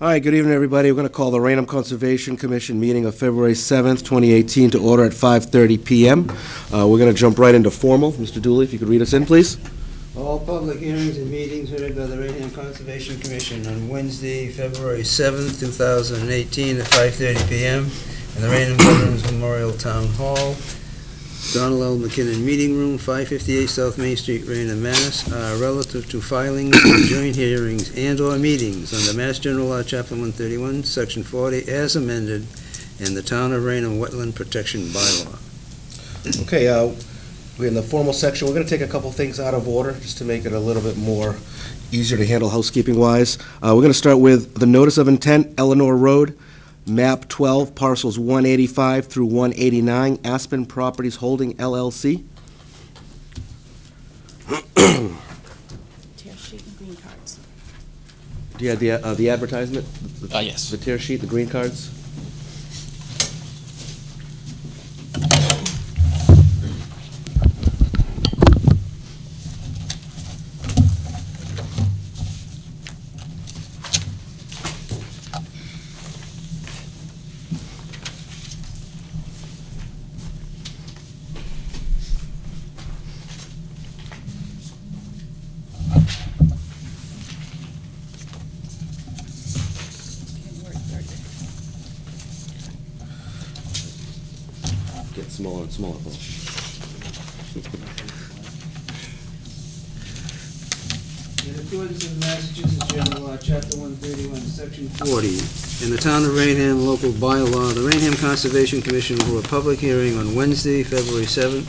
All right, good evening, everybody. We're going to call the Raynham Conservation Commission meeting of February 7th, 2018, to order at 5:30 PM. Uh, We're going to jump right into formal. Mr. Dooley, if you could read us in, please. All public hearings and meetings heard by the Raynham Conservation Commission on Wednesday, February 7th, 2018, at 5:30 PM in the Raynham Veterans Memorial Town Hall, Donald L. McKinnon Meeting Room, 558 South Main Street, Raynham, Mass, are relative to filings, joint hearings, and/or meetings under Mass General Law, Chapter 131, Section 40, as amended, and the Town of Raynham Wetland Protection Bylaw. Okay, uh, we're in the formal section. We're going to take a couple things out of order, just to make it a little bit more easier to handle housekeeping-wise. Uh, We're going to start with the notice of intent, Eleanor Road, map 12, parcels 185 through 189, Aspen Properties Holding LLC. Tear sheet and green cards. Do you have the uh, the advertisement? Uh, yes. The tear sheet, the green cards? Get smaller and smaller. Paul. In accordance with Massachusetts General Law, Chapter 131, Section 40, in the Town of Raynham local bylaw, the Raynham Conservation Commission will hold a public hearing on Wednesday, February 7th,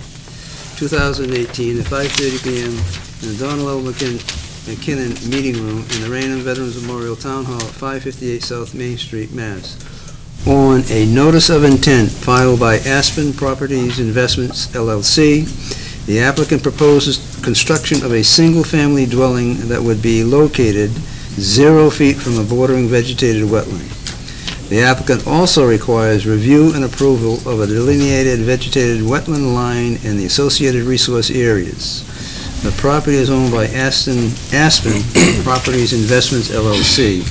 2018, at 5:30 PM in the Donald L. McKin- McKinnon Meeting Room in the Raynham Veterans Memorial Town Hall at 558 South Main Street, Mass. On a notice of intent filed by Aspen Properties Investments LLC, the applicant proposes construction of a single-family dwelling that would be located zero feet from a bordering vegetated wetland. The applicant also requires review and approval of a delineated vegetated wetland line and the associated resource areas. The property is owned by Aston, Aspen Properties Investments LLC,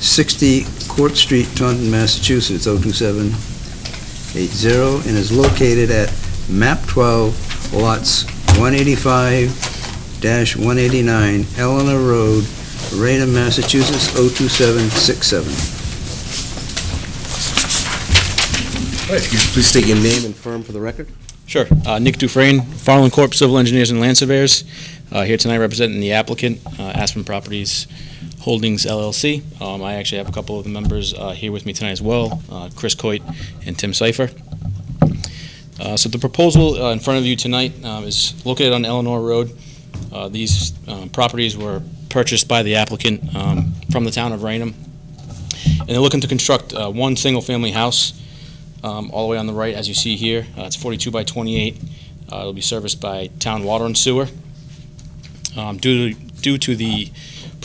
60 Court Street, Taunton, Massachusetts, 02780, and is located at map 12, lots 185-189 Eleanor Road, Raynham, Massachusetts, 02767. All right, if you could please state your name and firm for the record. Sure. Uh, Nick Dufresne, Farland Corp. Civil Engineers and Land Surveyors, uh, here tonight representing the applicant, uh, Aspen Properties Holdings LLC. Um, I actually have a couple of the members uh, here with me tonight as well, uh, Chris Coit and Tim Cipher. Uh, So the proposal uh, in front of you tonight uh, is located on Eleanor Road. Uh, These um, properties were purchased by the applicant um, from the town of Raynham. And they're looking to construct uh, one single-family house um, all the way on the right, as you see here. It's 42 by 28. Uh, It'll be serviced by town water and sewer. Um, Due to- due to the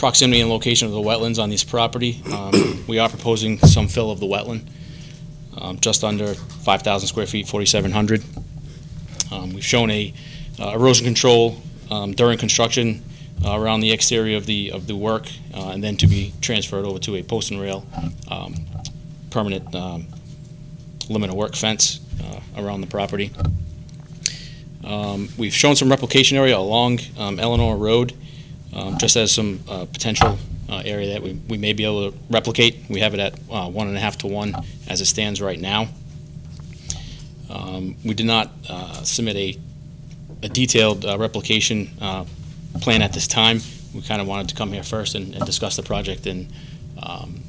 proximity and location of the wetlands on this property, um, we are proposing some fill of the wetland, um, just under 5,000 square feet, 4,700. Um, We've shown a uh, erosion control um, during construction uh, around the exterior of the, of the work, uh, and then to be transferred over to a post and rail um, permanent um, limit of work fence uh, around the property. We've shown some replication area along Eleanor Road, um, just as some uh, potential uh, area that we we may be able to replicate. We have it at uh, one and a half to one as it stands right now. Um, We did not uh, submit a a detailed uh, replication uh, plan at this time. We kind of wanted to come here first and and discuss the project, and um,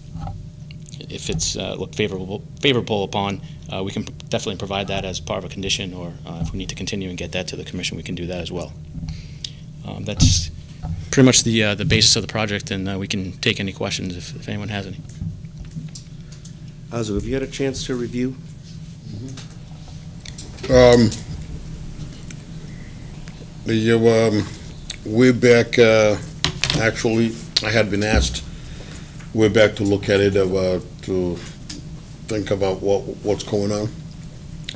if it's looked favorable favorable upon, we can definitely provide that as part of a condition, or if we need to continue and get that to the commission, we can do that as well. Um, That's pretty much the, uh, the basis of the project, and uh, we can take any questions if if anyone has any. Azu, have you had a chance to review? Um, the, um, way back, uh, actually, I had been asked way back to look at it, uh, to think about what, what's going on.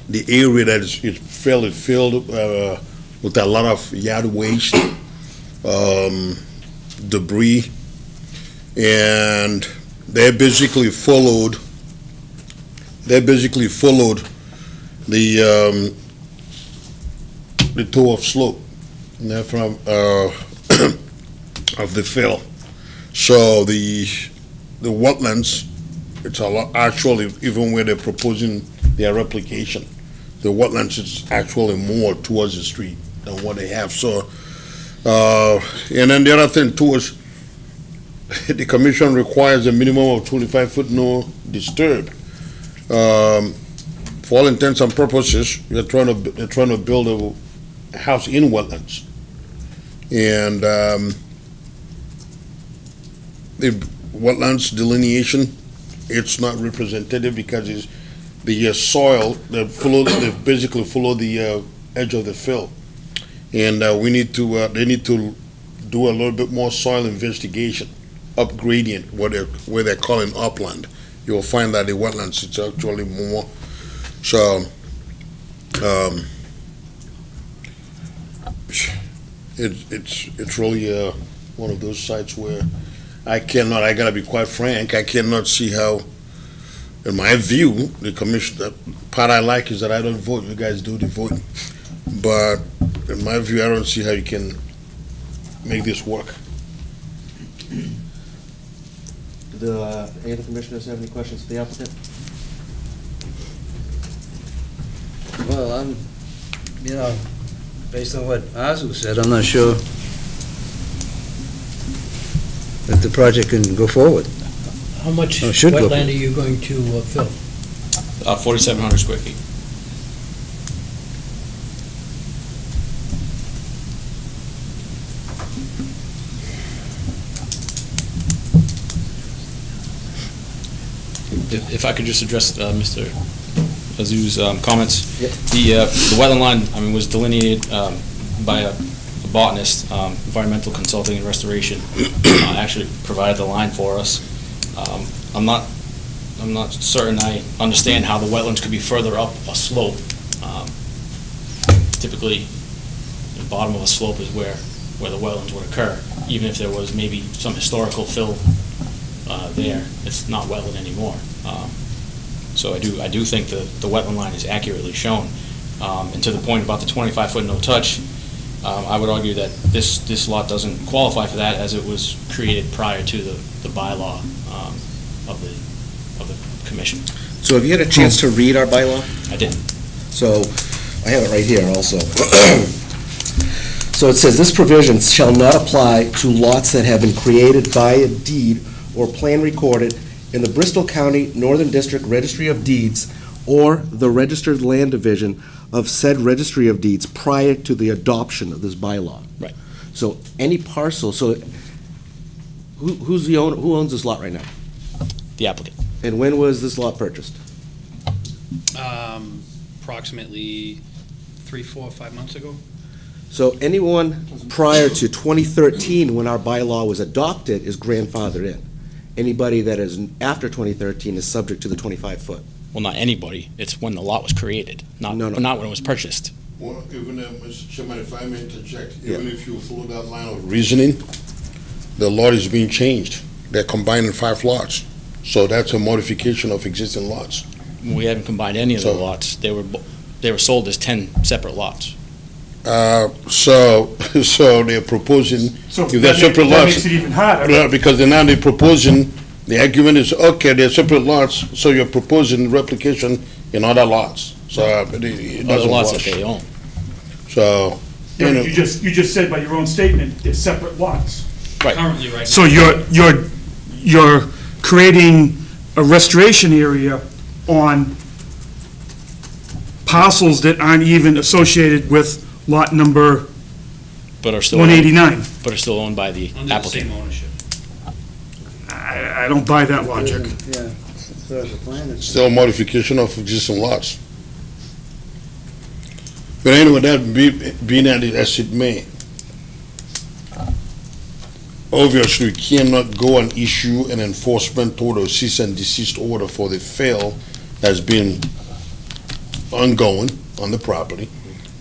The area that is, is fairly filled, uh, with a lot of yard waste, um, debris, and they basically followed, they basically followed the, um, the toe of slope, from, uh, of the fill. So the, the wetlands, it's a lot, actually, even where they're proposing their replication, the wetlands is actually more towards the street than what they have, so, uh, and then the other thing too is, the commission requires a minimum of twenty-five foot no disturb. Um, for all intents and purposes, you're trying to, they're trying to build a house in wetlands. And, um, the wetlands delineation, it's not representative because it's, the uh, soil, that follow, they basically follow the, uh, edge of the fill. And, uh, we need to, uh, they need to do a little bit more soil investigation, up gradient, what they're, where they're calling upland. You'll find that the wetlands, it's actually more, so, um, it, it's, it's really, uh, one of those sites where I cannot, I gotta be quite frank, I cannot see how, in my view, the commission, the part I like is that I don't vote, you guys do the voting. But in my view, I don't see how you can make this work. Do the, uh, any of the commissioners have any questions for the applicant? Well, I'm, you know, based on what Azu said, I'm not sure that the project can go forward. How much Oh, it should go. wetland are you going to uh, fill? Uh, 4,700 square feet. If if I could just address uh, Mr. Azu's um, comments. Yep. The, uh, the wetland line, I mean, was delineated um, by a a botanist, um, environmental consulting and restoration, uh, actually provided the line for us. Um, I'm not, I'm not certain I understand how the wetlands could be further up a slope. Um, Typically, the bottom of a slope is where, where the wetlands would occur, even if there was maybe some historical fill uh, there, it's not wetland anymore. Um, So I do, I do think the, the wetland line is accurately shown. Um, And to the point about the 25-foot no-touch, um, I would argue that this, this lot doesn't qualify for that as it was created prior to the, the bylaw um, of the, of the commission. So have you had a chance to read our bylaw? I did. So, I have it right here also. So it says, "This provision shall not apply to lots that have been created by a deed or plan recorded in the Bristol County Northern District Registry of Deeds or the Registered Land Division of said Registry of Deeds prior to the adoption of this bylaw." Right. So any parcel, so who, who's the owner, who owns this lot right now? The applicant. And when was this lot purchased? Um, approximately three, four, five months ago. So anyone prior to 2013, when our bylaw was adopted, is grandfathered in. Anybody that is after 2013 is subject to the 25-foot. Well, not anybody. It's when the lot was created, not, No, no. not when it was purchased. Well, even, uh, Mr. Chairman, if I may interject, Yeah. even if you follow that line of reasoning, the lot is being changed. They're combining five lots. So that's a modification of existing lots. We haven't combined any of the So- lots. They were, bo- they were sold as 10 separate lots. Uh, so, so they're proposing, So If they're that separate makes, that lots- makes it even harder. Yeah, because they're now they're proposing, the argument is, okay, they're separate lots, so you're proposing replication in other lots. So uh, it it Other doesn't lots that wash. they own. So, Yeah, you know, You just, you just said by your own statement, they're separate lots. Right. Currently, right. So you're, you're, you're creating a restoration area on parcels that aren't even associated with lot number But are still, owned- eighty-nine. but are still owned by the Under the applicant. same ownership. I, I don't buy that logic. Yeah, as far as the plan is. still modification of existing lots. But anyway, that be, being at it as it may, obviously, we cannot go and issue an enforcement order, cease and desist order for the fail that's been ongoing on the property,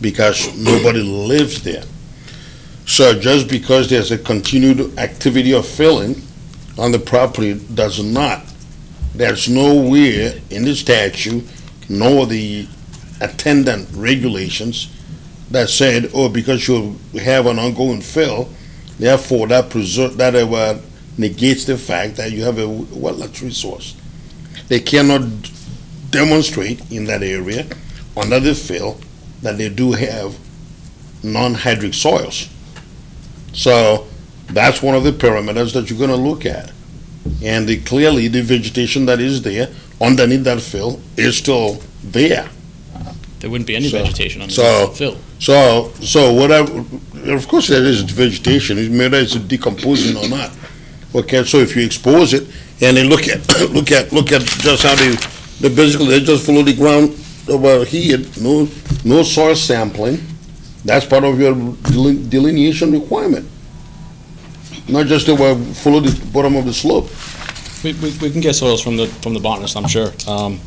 because nobody lives there. So just because there's a continued activity of filling, on the property does not. There's nowhere in the statute, nor the attendant regulations that said, oh, because you have an ongoing fill, therefore that preserve, that uh, negates the fact that you have a wetland resource. They cannot demonstrate in that area, under the fill, that they do have non-hydric soils. So that's one of the parameters that you're gonna look at. And the- clearly, the vegetation that is there underneath that fill is still there. There wouldn't be any So- vegetation on so- the fill. So, so whatever, of course there is vegetation, whether it's decomposing or not. Okay, so if you expose it, and then look at, look at, look at just how they, they basically, they just follow the ground over here, no, no soil sampling. That's part of your deline- delineation requirement. Not just over, follow the bottom of the slope. We, we, we can get soils from the, from the botanist, I'm sure. Um,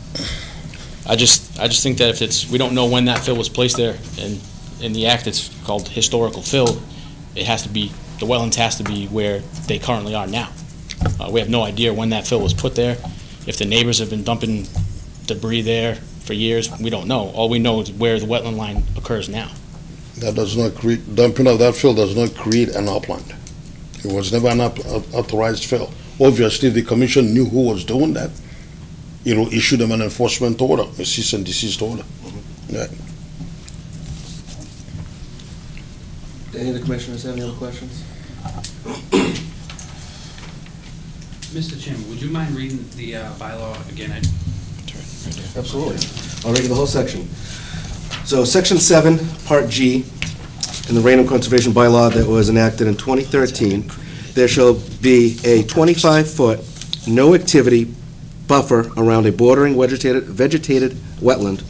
I just, I just think that if it's, we don't know when that fill was placed there, and in the act, it's called historical fill, it has to be, the wetlands has to be where they currently are now. Uh, we have no idea when that fill was put there. If the neighbors have been dumping debris there for years, we don't know. All we know is where the wetland line occurs now. That does not create, dumping of that fill does not create an upland. It was never an up- authorized fill. Obviously, if the commission knew who was doing that, it will issue them an enforcement order, a cease and desist order. Yeah. Any of the commissioners have any other questions? Mr. Chairman, would you mind reading the uh, bylaw again? I- Absolutely. I'll read you the whole section. So, Section 7, Part G, in the Raynham Conservation Bylaw that was enacted in 2013, there shall be a 25-foot no-activity buffer around a bordering vegetated, vegetated wetland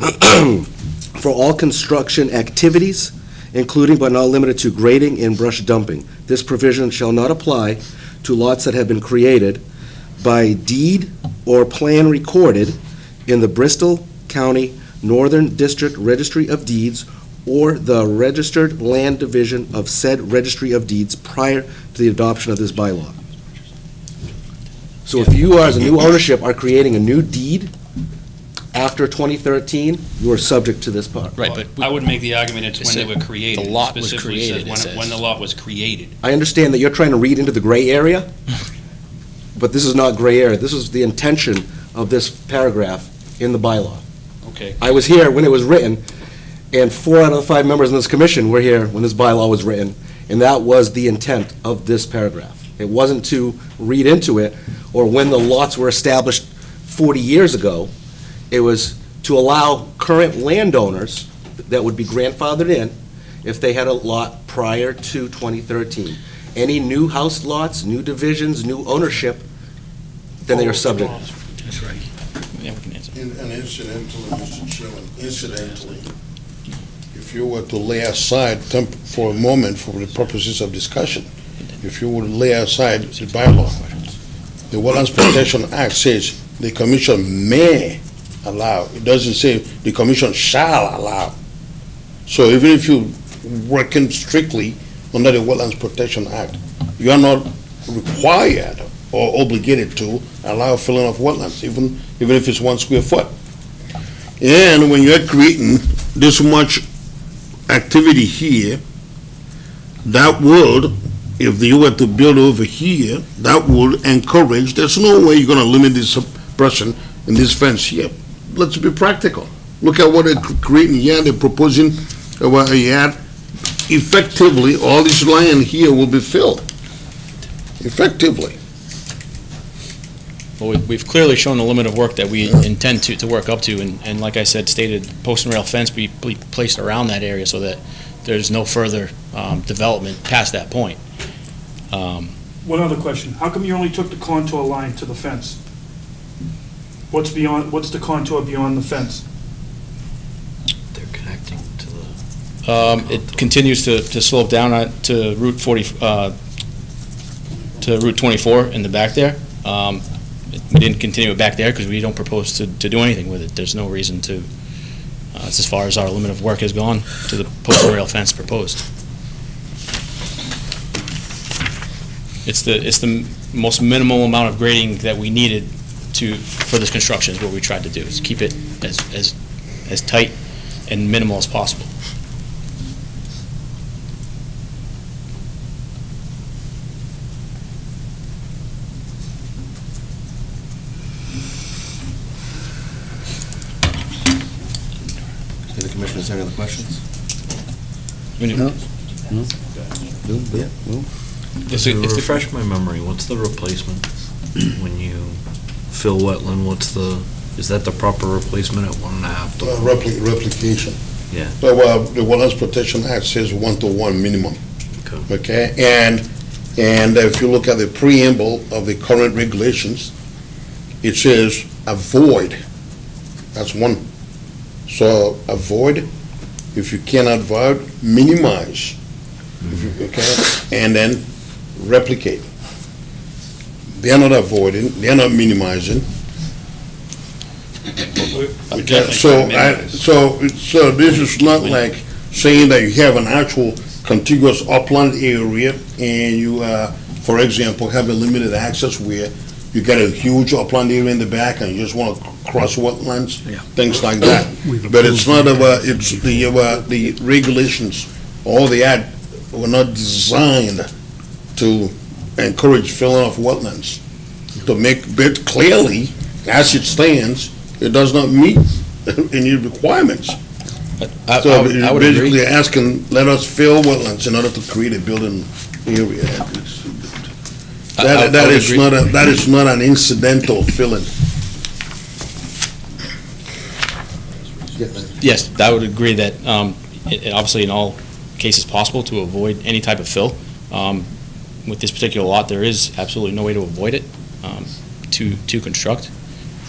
for all construction activities, including but not limited to grading and brush dumping. This provision shall not apply to lots that have been created by deed or plan recorded in the Bristol County Northern District Registry of Deeds or the Registered Land Division of said Registry of Deeds prior to the adoption of this bylaw. So if you, as a new ownership, are creating a new deed after 2013, you are subject to this part. Right, but I would make the argument it's when they said were created. the lot was Specifically created, says when- says. When the lot was created. I understand that you're trying to read into the gray area, but this is not gray area. This is the intention of this paragraph in the bylaw. Okay. I was here when it was written, and four out of the five members in this commission were here when this bylaw was written, and that was the intent of this paragraph. It wasn't to read into it, or when the lots were established 40 years ago. It was to allow current landowners that would be grandfathered in if they had a lot prior to 2013. Any new house lots, new divisions, new ownership, then they are subject. That's right. Yeah, we can answer. And and incidentally, Mr. Chairman, incidentally, if you were to lay aside temp, for a moment, for the purposes of discussion, if you would lay aside the bylaw, the Wetlands Protection Act says the commission may allow, it doesn't say the commission shall allow. So even if you working strictly under the Wetlands Protection Act, you are not required or obligated to allow filling of wetlands, even, even if it's one square foot. And when you're creating this much activity here, that would, if you were to build over here, that would encourage, there's no way you're gonna limit this person in this fence here. Let's be practical. Look at what they're creating here, they're proposing, uh, a yard. Effectively, all this land here will be filled. Effectively. Well, we- we've clearly shown the limit of work that we intend to, to work up to, and, and like I said, stated, post and rail fence be be placed around that area so that there's no further um, development past that point. Um, One other question. How come you only took the contour line to the fence? What's beyond, what's the contour beyond the fence? They're connecting to the, Um, It continues to, to slope down on- to Route 40, uh, to Route 24 in the back there. Um, it- We didn't continue it back there because we don't propose to, to do anything with it. There's no reason to. Uh, It's as far as our limit of work has gone to the post rail fence proposed. It's the, it's the most minimal amount of grading that we needed to, for this construction is what we tried to do, is keep it as, as, as tight and minimal as possible. Do the commissioners have any other questions? No. No? Yeah? No? If To if the- refresh my memory, what's the replacement when you fill wetland? What's the, is that the proper replacement at one and a half? to- Uh, repli- Replication. Yeah. So, uh, the Wetlands Protection Act says one-to-one minimum. Okay. okay? And, and if you look at the preamble of the current regulations, it says avoid, that's one. So avoid, if you cannot avoid, minimize, If you- okay? And then replicate. They're not avoiding, they're not minimizing. Okay, So, I, so, so this is not like saying that you have an actual contiguous upland area and you, uh, for example, have a limited access where you got a huge upland area in the back and you just want to cross wetlands, Yeah. things like that. But it's not about, it's the, uh, the regulations, all the ad, were not designed to encourage filling of wetlands. To make it clearly, as it stands, it does not meet any requirements. I- I So would- I you're would agree. basically asking, let us fill wetlands in order to create a building area. I- I- I That, that would is agree. not, a that is not an incidental filling. Yes, I would agree that, um, it- obviously in all cases possible to avoid any type of fill. Um, With this particular lot, there is absolutely no way to avoid it, um, to, to construct.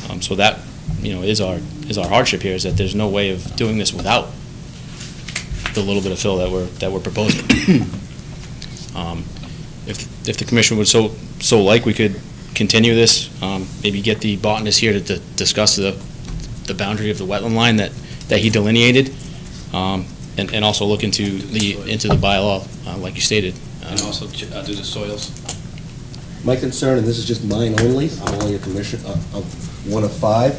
Um, So that, you know, is our, is our hardship here, is that there's no way of doing this without the little bit of fill that we're, that we're proposing. Um, If, if the commission would so, so like, we could continue this, um, maybe get the botanist here to di- discuss the, the boundary of the wetland line that, that he delineated, um, and, and also look into the, into the bylaw, uh, like you stated. And also ch- uh, do the soils. My concern, and this is just mine only, I'm only a commission, uh, of one of five,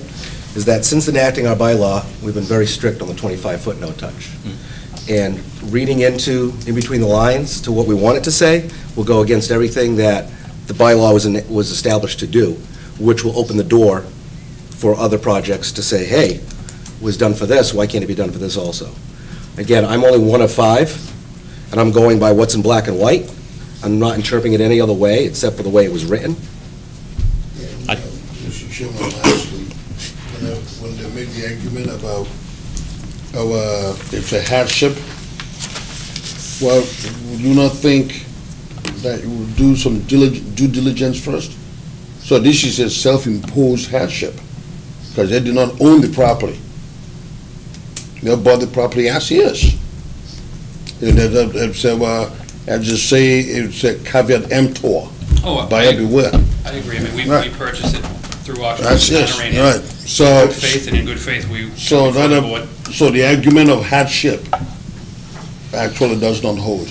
is that since enacting our bylaw, we've been very strict on the 25-foot no touch. And reading into, in between the lines, to what we want it to say, will go against everything that the bylaw was, in- was established to do, which will open the door for other projects to say, hey, was done for this, why can't it be done for this also? Again, I'm only one of five, and I'm going by what's in black and white. I'm not interpreting it any other way, except for the way it was written. I- Mr. Chairman, lastly, when I- when they make the argument about, our uh, it's a hardship, well, would you not think that you will do some dilig- due diligence first? So this is a self-imposed hardship, because they do not own the property. They bought the property as is. And it- it- it's uh, I just say, it's a caveat emptor, Oh, I- buyer beware. I agree. I mean, we, we Right. purchased it through auction. That's Town it, of Raynham. right. In So, good faith, and in good faith, we. So the that- board. so the argument of hardship actually does not hold,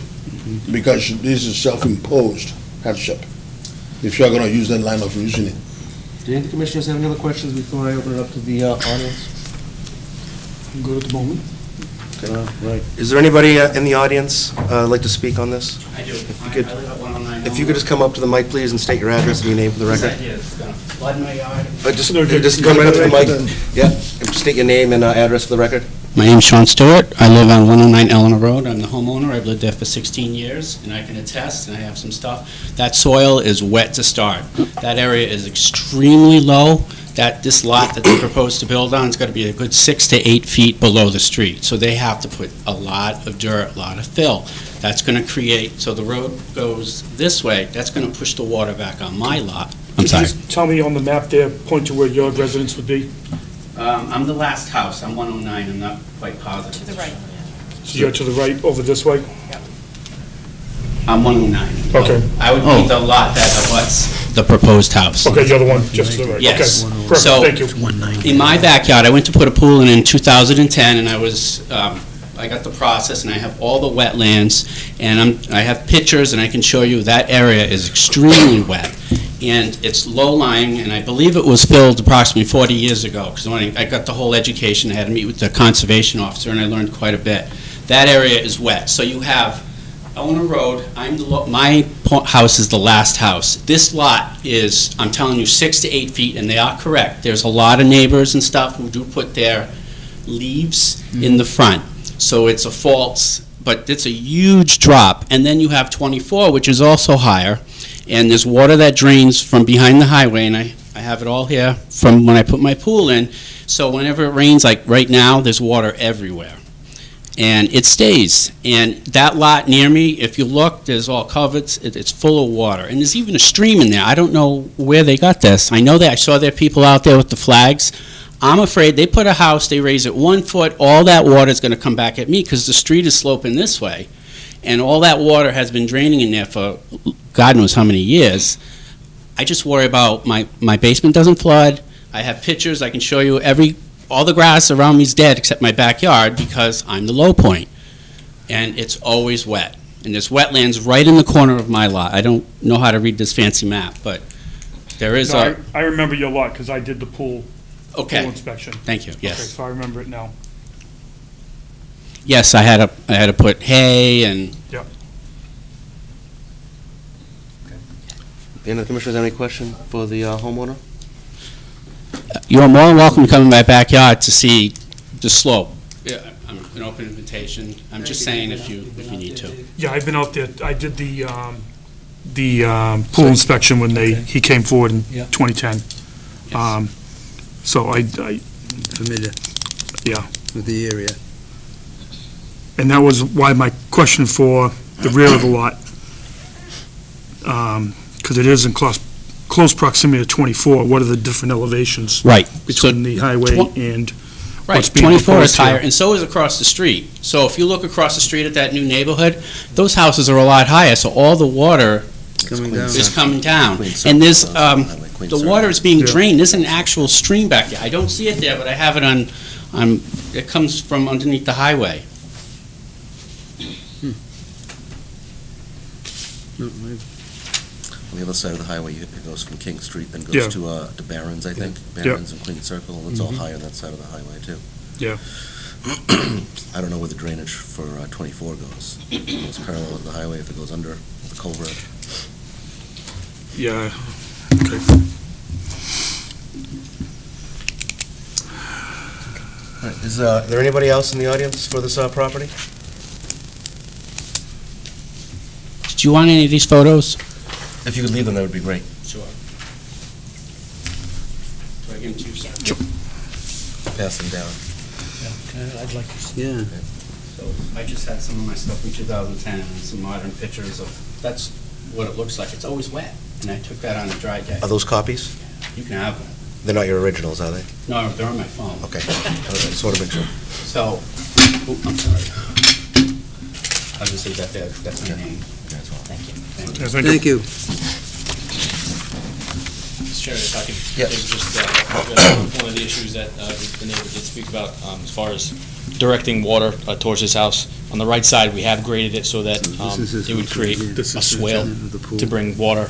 because this is self-imposed hardship, if you're gonna use that line of reasoning. Do any of the commissioners have any other questions before I open it up to the uh, audience? I'm good at the moment. Right. Is there anybody uh, in the audience uh, like to speak on this? I do. you could- I live at 109 If you could just come up to the mic, please, and state your address and your name for the record. idea is gonna flood my yard. Uh, Just, No, good. just come right up to the mic. Yeah, state your name and uh, address for the record. My name's Sean Stewart. I live on 109 Eleanor Road. I'm the homeowner. I've lived there for 16 years, and I can attest, and I have some stuff. That soil is wet to start. That area is extremely low. That, this lot that they propose to build on is gonna be a good six to eight feet below the street. So they have to put a lot of dirt, a lot of fill. That's gonna create, so the road goes this way, that's gonna push the water back on my lot. I'm Could you sorry. just Tell me on the map there, point to where your residence would be. Um, I'm the last house. I'm 109. I'm not quite positive. To the right. So you're to the right, over this way? I'm 109. Okay. I would be the lot that abuts the proposed house. Okay, the one, just to the right. Yes. Okay, Perfect, So- thank you. In my backyard, I went to put a pool in in 2010, and I was um, I got the process, and I have all the wetlands, and I'm, I have pictures, and I can show you that area is extremely wet. And it's low-lying, and I believe it was filled approximately 40 years ago, because when I I got the whole education, I had to meet with the conservation officer, and I learned quite a bit. That area is wet, so you have Eleanor Road, I'm the, lo- my house is the last house. This lot is, I'm telling you, six to eight feet, and they are correct. There's a lot of neighbors and stuff who do put their leaves mm-hmm. in the front. So it's a false, but it's a huge drop. And then you have 24, which is also higher, and there's water that drains from behind the highway, and I, I have it all here from when I put my pool in. So whenever it rains, like right now, there's water everywhere and it stays. And that lot near me, if you look, there's all culverts, it, it's full of water. And there's even a stream in there. I don't know where they got this. I know that I saw their people out there with the flags. I'm afraid they put a house, they raise it one foot, all that water is going to come back at me because the street is sloping this way. And all that water has been draining in there for God knows how many years. I just worry about my, my basement doesn't flood. I have pictures, I can show you every all the grass around me is dead except my backyard because I'm the low point. And it's always wet. And there's wetlands right in the corner of my lot. I don't know how to read this fancy map, but there is No, a, I I remember your lot, because I did the pool, pool okay, inspection. thank you, Okay, yes. so I remember it now. Yes, I had to, I had to put hay and, Any of the commissioners have any question for the uh, homeowner? You're more than welcome to come in my backyard to see the slope. Yeah, I'm an open invitation. I'm just saying if you, if you need to. Yeah, I've been out there, I did the, um, the um, pool inspection when they, he came forward in Yeah. 2010. Um, So I, I, Familiar yeah. with the area. And that was why my question for the rear of the lot, because it is in close, close proximity to 24, what are the different elevations Right. between the highway tw- and, Right, what's being 24 is proposed here. higher, and so is across the street. So if you look across the street at that new neighborhood, those houses are a lot higher, so all the water Coming down. is coming down. And Circle there's, um, on Highway, Queen the water is being Yeah. drained, there's an actual stream back there. I don't see it there, but I have it on, on, it comes from underneath the highway. No, I- On the other side of the highway, it goes from King Street, then Yeah. goes to, uh, to Barron's, I think. Barron's and Queen Circle, and it's all high on that side of the highway, too. Yeah. I don't know where the drainage for uh, 24 goes. It's parallel with the highway if it goes under the culvert. yeah, okay. All right, Is uh, there anybody else in the audience for this uh, property? Did you want any of these photos? If you could leave them, that would be great. Sure. Do I give them to you, sir? Sure. Pass them down. Yeah, I'd like to. see- Yeah. So I just had some of my stuff from 2010 and some modern pictures of, that's what it looks like. It's always wet, and I took that on a dry day. Are those copies? You can have them. They're not your originals, are they? No, they're on my phone. Okay. All right, Just want to make sure. So, oop, I'm sorry. I'll just leave that there, that's my name. That's. Thank you. Thank you. You. Thank. Mr. Chairman, if I could, Yeah. maybe just, uh, one of the issues that uh, the neighbor did speak about, um, as far as directing water uh, towards his house. On the right side, we have graded it so that um, is his it would create right here. This a swale End of the pool. to bring water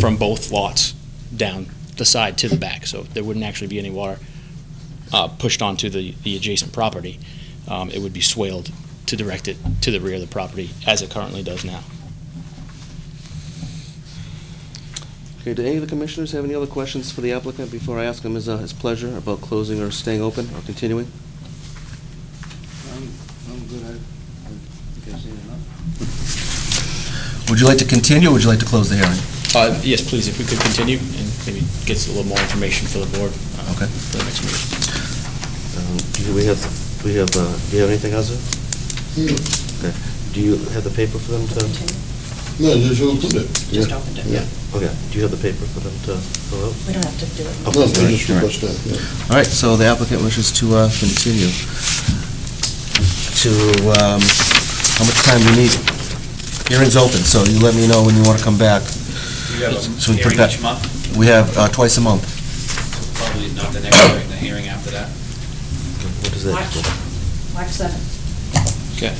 from both lots down the side to the back, so there wouldn't actually be any water uh, pushed onto the, the adjacent property. Um, It would be swaled to direct it to the rear of the property, as it currently does now. Okay, do any of the commissioners have any other questions for the applicant before I ask him his, uh, his pleasure about closing or staying open or continuing? I'm, I'm good, I, I think I've seen enough. Would you like to continue, or would you like to close the hearing? Uh, Yes, please, if we could continue, and maybe get a little more information for the board uh, Okay. for the next meeting. Um, Do we have, we have, uh, do you have anything else? Okay. Do you have the paper for them to? No, you should open it. Just opened it. Yeah. Okay, do you have the paper for them to fill out? We don't have to do it. Okay, No, all they right, just all right. request that, yeah. All right, so the applicant wishes to uh, continue. To, um, how much time do you need? Hearing's open, so you let me know when you want to come back. You have So a we put hearing that- each month, We have uh, twice a month. probably not the next hearing, the hearing after that. What is that? March, March 7th. Okay.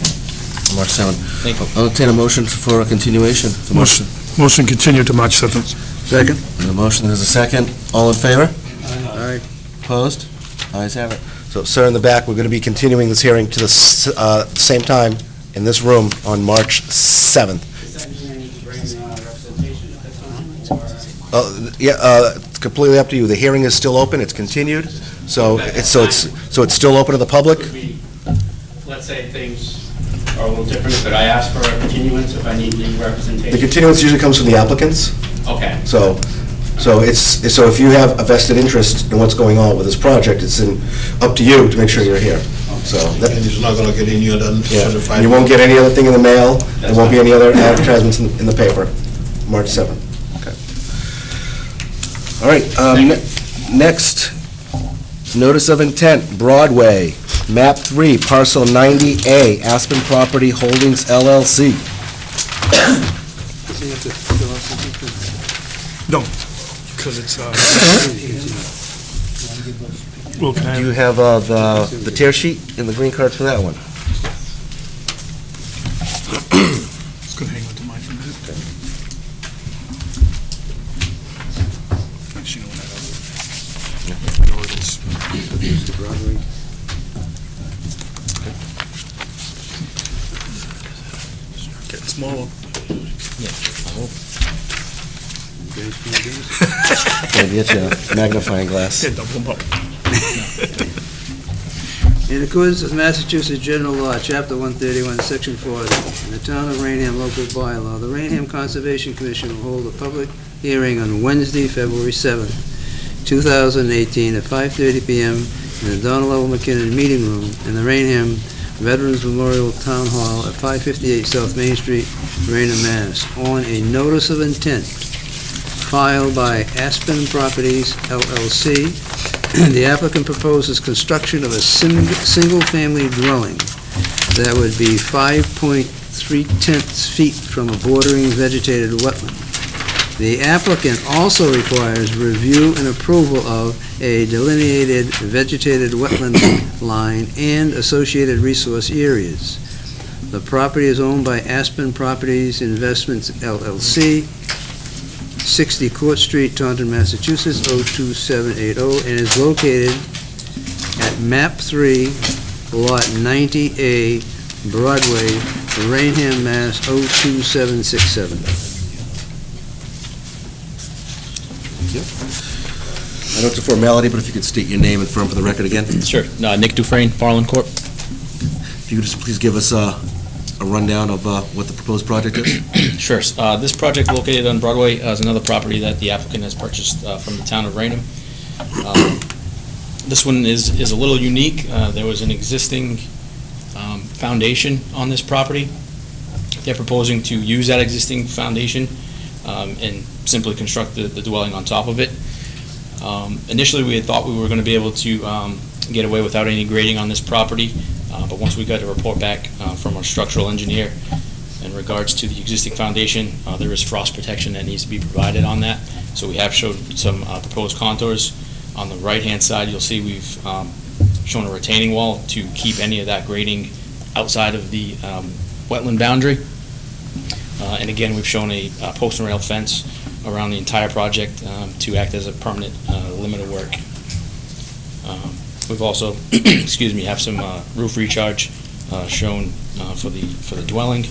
March 7th. Thank you. I'll entertain a motion for a continuation. to March- Motion, motion continued to March 7th. Second? The motion is a second. All in favor? Aye. Opposed? Ayes have it. So, sir, in the back, we're going to be continuing this hearing to the s- uh, same time in this room on March 7th. Uh, Yeah, uh, it's completely up to you. The hearing is still open, it's continued, so it's, so it's, so it's still open to the public? Could we, let's say things are a little different, could I ask for a continuance if I need legal The continuance usually comes from the applicants, Okay. so, so it's, so if you have a vested interest in what's going on with this project, it's in, up to you to make sure you're here, so. that- And it's not gonna get any other than Yeah, certified. you won't get any other thing in the mail, there won't be any other advertisements in in the paper, March 7th. Okay. All right, um, ne- next, notice of intent, Broadway, map 3, parcel 90A, Aspen Property Holdings LLC. Does he have to fill out something? No, because it's, uh, well, can I Do you have, have uh, the the tear sheet and the green cards for that one? gonna hang on to mine for a minute. Actually, you know what, I have it. I know it is. Mr. Broadway? Getting smaller. Maybe it's a magnifying glass. Yeah, double them up. In accordance with Massachusetts General Law, Chapter 131, Section 40, in the Town of Raynham local bylaw, the Raynham Conservation Commission will hold a public hearing on Wednesday, February 7th, 2018, at 5:30 PM in the Donald L. McKinnon Meeting Room in the Raynham Veterans Memorial Town Hall at 558 South Main Street, Raynham, Mass., on a notice of intent filed by Aspen Properties LLC, the applicant proposes construction of a sim- single-family dwelling that would be 5.3 tenths feet from a bordering vegetated wetland. The applicant also requires review and approval of a delineated vegetated wetland line and associated resource areas. The property is owned by Aspen Properties Investments LLC, 60 Court Street, Taunton, Massachusetts, 02780, and is located at MAP 3, Lot 90A, Broadway, Raynham, Mass. 02767. I know it's a formality, but if you could state your name and firm for the record again? Sure. Uh, Nick Dufresne, Farland Corp. If you could just please give us uh, a rundown of uh, what the proposed project is? Sure. Uh, This project located on Broadway uh, is another property that the applicant has purchased uh, from the town of Raynham. Um, This one is, is a little unique. Uh, There was an existing um, foundation on this property. They're proposing to use that existing foundation um, and simply construct the the dwelling on top of it. Um, Initially, we had thought we were going to be able to um, get away without any grading on this property, uh, but once we got a report back uh, from our structural engineer in regards to the existing foundation, uh, there is frost protection that needs to be provided on that. So we have showed some uh, proposed contours. On the right-hand side, you'll see we've um, shown a retaining wall to keep any of that grading outside of the um, wetland boundary. Uh, And again, we've shown a uh, post and rail fence around the entire project um, to act as a permanent uh, limit of work. Um, We've also, excuse me, have some uh, roof recharge uh, shown uh, for the, for the dwelling,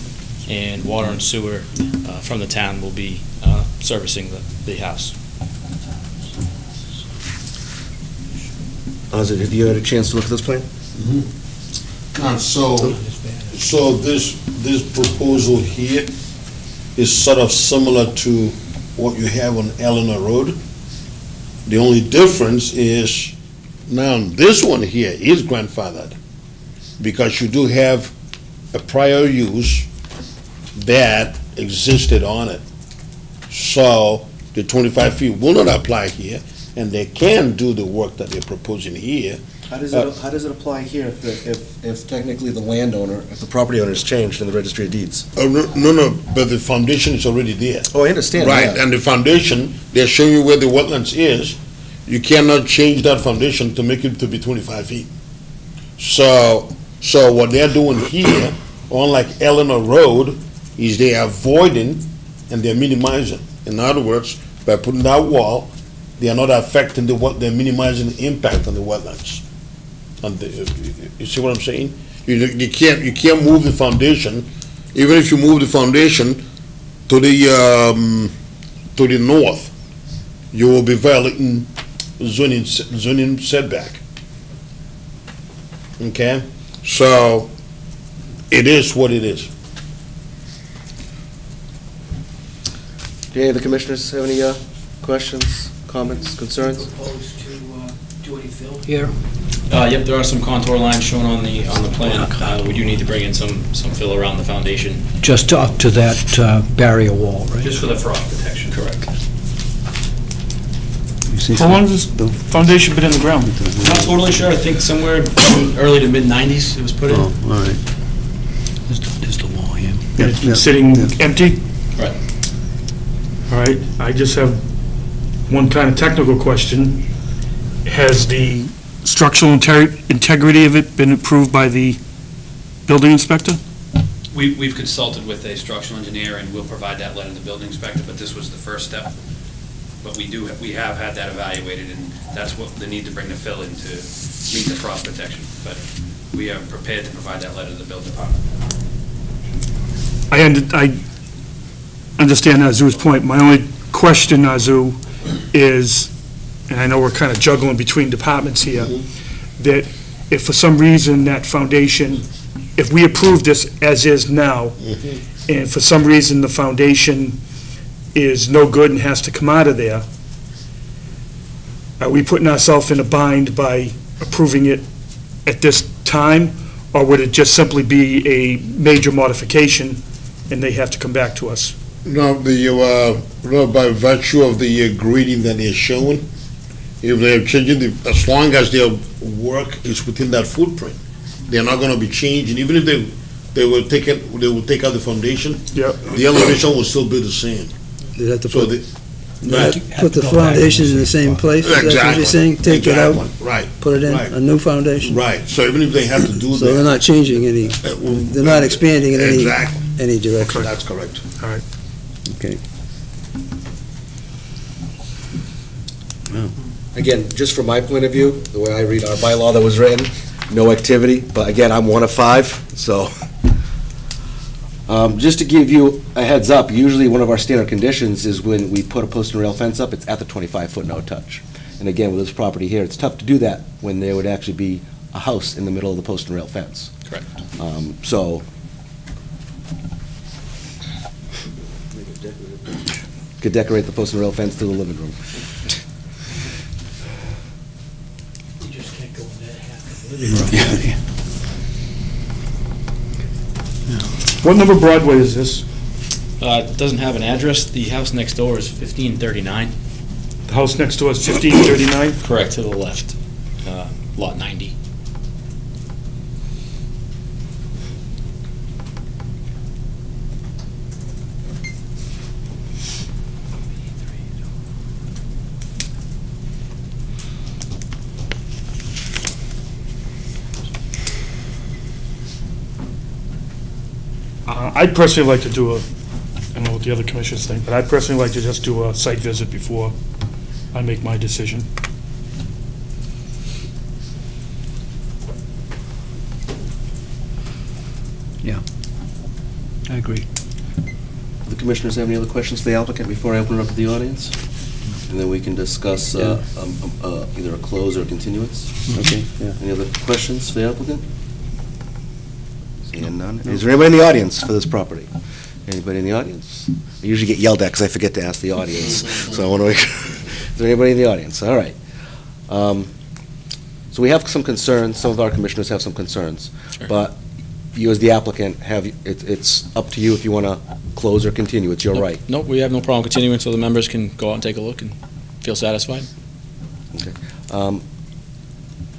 and water and sewer uh, from the town will be uh, servicing the, the house. Ozzy, have you had a chance to look at this plan? Uh, So, so this, this proposal here is sort of similar to what you have on Eleanor Road. The only difference is, now, this one here is grandfathered, because you do have a prior use that existed on it. So, the twenty-five feet will not apply here, and they can do the work that they're proposing here, How does it- uh, how does it apply here if, if, if technically the landowner, if the property owner has changed in the registry of deeds? Oh, no, no, no, but the foundation is already there. Oh, I understand. Right, and the foundation, they're showing you where the wetlands is. You cannot change that foundation to make it to be twenty-five feet. So, So what they're doing here, unlike Eleanor Road, is they are avoiding and they're minimizing. In other words, by putting that wall, they are not affecting the, what, they're minimizing the impact on the wetlands. And the, you see what I'm saying? You, you can't, you can't move the foundation, even if you move the foundation to the, um, to the north, you will be violating zoning, s- zoning setback. Okay? So, it is what it is. Do any of the commissioners have any uh, questions, comments, concerns? Proposed to uh, do any fill here? Uh, yep, there are some contour lines shown on the, on the plan. Uh, we do need to bring in some, some fill around the foundation. Just up to that uh, barrier wall, right? Just for the frost protection. Correct. How long has this foundation been in the ground? Not totally sure, I think somewhere early to mid-nineties it was put in. all right. There's the, there's the wall here. It's been sitting empty? Right. All right, I just have one kind of technical question. Has the structural inte- integrity of it been approved by the building inspector? We, we've consulted with a structural engineer, and we'll provide that letter to the building inspector, but this was the first step. But we do, we have had that evaluated, and that's what, the need to bring the fill in to meet the frost protection. But we are prepared to provide that letter to the building department. I, I understand Azu's point. My only question, Azu, is, and I know we're kind of juggling between departments here, that if for some reason that foundation, if we approve this as is now, and for some reason the foundation is no good and has to come out of there, are we putting ourselves in a bind by approving it at this time? Or would it just simply be a major modification and they have to come back to us? No, the, uh, no, by virtue of the uh, grading that they're showing, if they're changing the, as long as their work is within that footprint, they're not gonna be changing, even if they, they will take it, they will take out the foundation, Yep. the elevation will still be the same. They have to So put, the. they have to put the foundation in the same place? Is that what Exactly. you're saying? Take it out, Right, put it in, right. a new foundation? right, so even if they have to do So they're not changing any, uh, well, they're not expanding in any, Exactly, any direction? that's correct. All right. Okay. Again, just from my point of view, the way I read our bylaw that was written, no activity, but again, I'm one of five, so. Um, Just to give you a heads up, usually one of our standard conditions is when we put a post and rail fence up, it's at the 25-foot no-touch. And again, with this property here, it's tough to do that when there would actually be a house in the middle of the post and rail fence. Correct. Um, So. Could decorate the post and rail fence to the living room. You just can't go in that half of the living room. What number Broadway is this? Uh, it doesn't have an address, the house next door is fifteen thirty-nine. The house next to us, 1539? Correct, to the left, uh, lot ninety. Uh, I'd personally like to do a, I don't know what the other commissioners think, but I'd personally like to just do a site visit before I make my decision. Yeah, I agree. The commissioners have any other questions for the applicant before I open it up to the audience? And then we can discuss uh, um, um, uh, either a close or a continuance. Okay, yeah. Any other questions for the applicant? Seeing none. Is there anybody in the audience for this property? Anybody in the audience? I usually get yelled at because I forget to ask the audience, so I want to make, is there anybody in the audience? All right. Um, So we have some concerns, some of our commissioners have some concerns. Sure. But you as the applicant have, it- it's up to you if you want to close or continue, it's your Nope, right. Nope, we have no problem continuing, so the members can go out and take a look and feel satisfied. Um,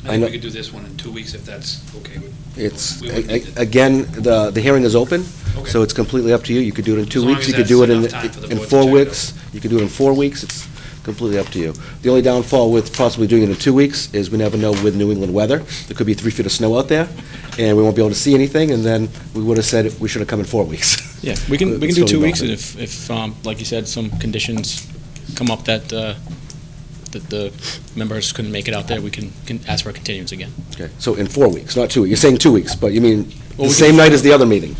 I I think know- we could do this one in two weeks if that's okay with. It's, We would a- need a- to- again, the, the hearing is open, Okay. so it's completely up to you. You could do it in two As long weeks, as you could do it in, enough time for the in board to four check it weeks, you could do it in four weeks, it's completely up to you. The only downfall with possibly doing it in two weeks is we never know with New England weather. There could be three feet of snow out there, and we won't be able to see anything, and then we would have said we should have come in four weeks. Yeah, we can, we can It's do totally two weeks, and if, if, um, like you said, some conditions come up that, uh, that the members couldn't make it out there, we can, can ask for a continuance again. Okay, so in four weeks, not two, you're saying two weeks, but you mean Well, the we same night as the other meeting?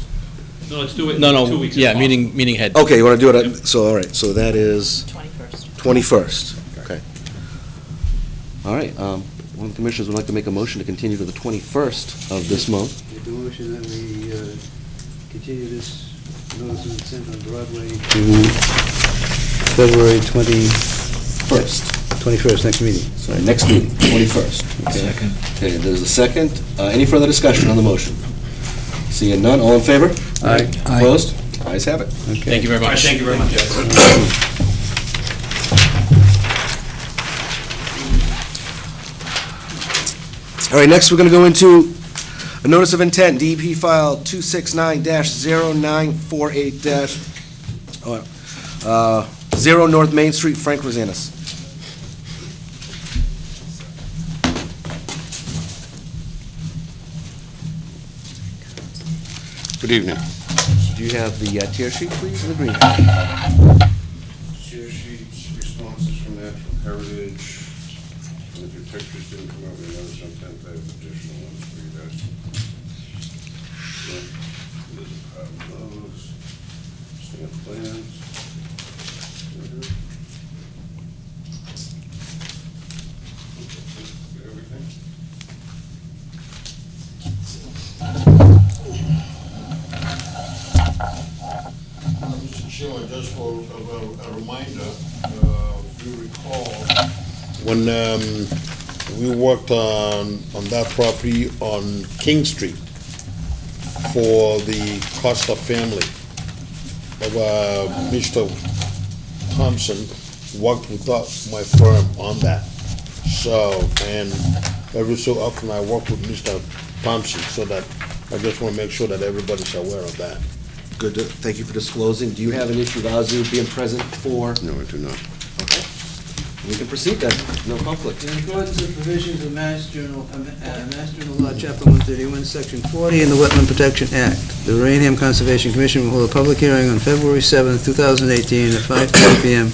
No, let's do it in No, two no, weeks. yeah, possible. meeting, meeting ahead. Okay, you want to do it, at- so, all right, so that is 21st. 21st, okay. All right, um, one of the commissioners would like to make a motion to continue to the 21st of this month. Make a motion that we uh, continue this notice of intent on Broadway to February 21st. 21st, next meeting. Sorry, next meeting, 21st. Second. Okay, there's a second. Uh, Any further discussion on the motion? Seeing none, all in favor? Aye. Opposed? Ayes have it. Thank you very much. thank you very much. All right, next, we're going to go into a notice of intent, DEP file 269-0948 dash, oh, uh, 0 North Main Street, Frank Rosanis. Good evening. Do you have the uh, tear sheet, please, and the green? Tear sheets, responses from Natural Heritage, and if your pictures didn't come out, we know sometimes I have additional ones for you guys. Yeah, There's a pile of those, stamp plans. Just for a- a reminder, uh, if you recall, when um, we worked on, on that property on King Street for the Costa family, uh, Mr. Thompson worked with my firm on that. So, and every so often I work with Mr. Thompson, so that, I just want to make sure that everybody's aware of that. Good, to- thank you for disclosing. Do you have an issue with Azu being present for? No, I do not. Okay. We can proceed then, no conflict. In accordance with provisions of Mass General, uh, Mass General Law, Chapter 131, Section 40, and the Wetland Protection Act, the Raynham Conservation Commission will hold a public hearing on February 7th, 2018, at 5:30 PM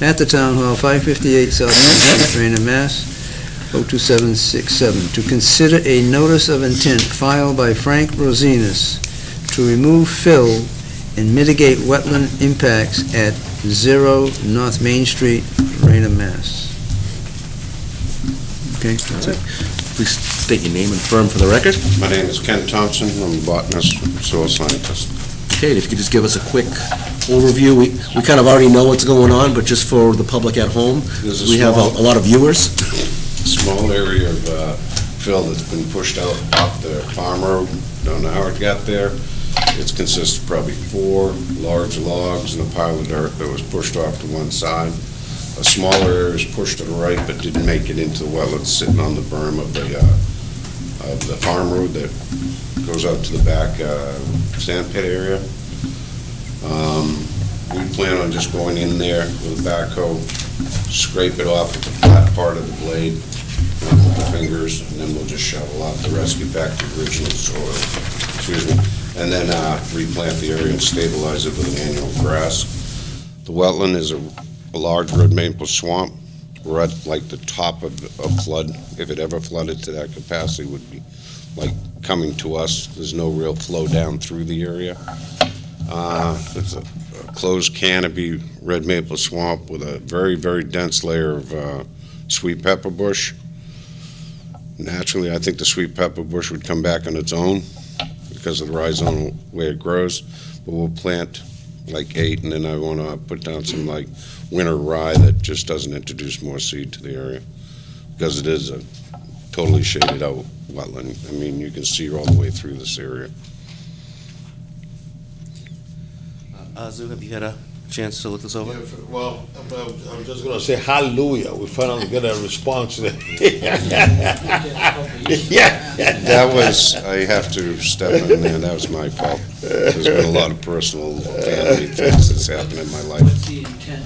at the Town Hall, 558 South Main Street, Raynham, Mass. 02767, to consider a notice of intent filed by Frank Rosinas to remove fill and mitigate wetland impacts at Zero North Main Street, Raynham, Mass. Okay, that's it. Please state your name and firm for the record. My name is Ken Thompson, I'm a botanist, soil scientist. Okay, and if you could just give us a quick overview, we, we kind of already know what's going on, but just for the public at home, There's a we have a a lot of viewers. Small area of uh, fill that's been pushed out off the farm road, don't know how it got there. It consists of probably four large logs and a pile of dirt that was pushed off to one side. A smaller area was pushed to the right but didn't make it into the wetlands sitting on the berm of the, uh, of the farm road that goes out to the back uh, sand pit area. Um, We plan on just going in there with a backhoe, scrape it off with the flat part of the blade, with the fingers, and then we'll just shovel out the rest, get back to the original soil, excuse me, and then uh, replant the area and stabilize it with an annual grass. The wetland is a a large red maple swamp. We're at like the top of a flood, if it ever flooded to that capacity, would be like coming to us. There's no real flow down through the area. Uh, It's a a closed canopy red maple swamp with a very, very dense layer of uh, sweet pepper bush. Naturally, I think the sweet pepper bush would come back on its own because of the rhizome way it grows, but we'll plant like eight, and then I want to put down some like winter rye that just doesn't introduce more seed to the area, because it is a totally shaded out wetland. I mean, you can see all the way through this area. Uh, Azu, have you had a chance to look this over? Yeah, f- Well, I'm- I'm I'm just gonna say hallelujah, we finally get a response there. Yeah. That was, I have to step in there, that was my fault. There's been a lot of personal family things that's happened in my life. What's the intent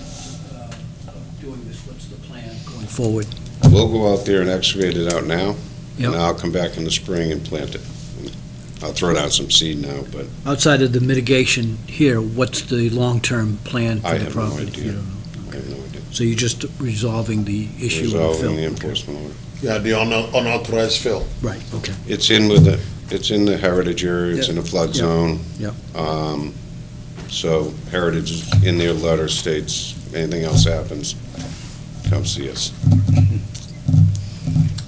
uh, of doing this? What's the plan going forward. We'll go out there and excavate it out now, Yep. and I'll come back in the spring and plant it. I'll throw down some seed now, but Outside of the mitigation here, what's the long-term plan I for the have no property? idea. You don't know. I have no idea. So you're just resolving the issue with the Resolving the Okay. enforcement order. Yeah, the una- unauthorized fill. Right, okay. It's in with the, it's in the heritage area, it's in the flood Yeah. zone. Yeah. Um, so Heritage is in their letter states, anything else happens, come see us.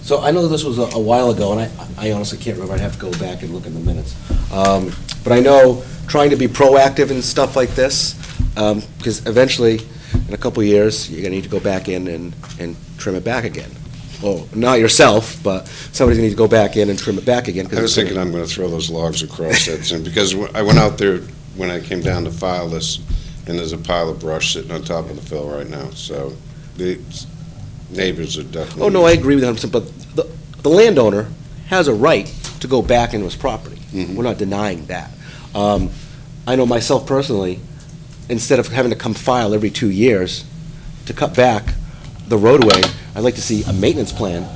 So I know this was a a while ago, and I I honestly can't remember, I'd have to go back and look in the minutes. Um, But I know, trying to be proactive in stuff like this, because eventually, in a couple of years, you're gonna need to go back in and, and trim it back again. Well, not yourself, but somebody's gonna need to go back in and trim it back again. I was thinking I'm gonna throw those logs across that, thing, because I went out there when I came down to file this, and there's a pile of brush sitting on top of the fill right now, so the neighbors are definitely. Oh, no, I agree with him, but the, the landowner has a right to go back into his property. Mhm. We're not denying that. Um, I know myself personally, instead of having to come file every two years to cut back the roadway, I'd like to see a maintenance plan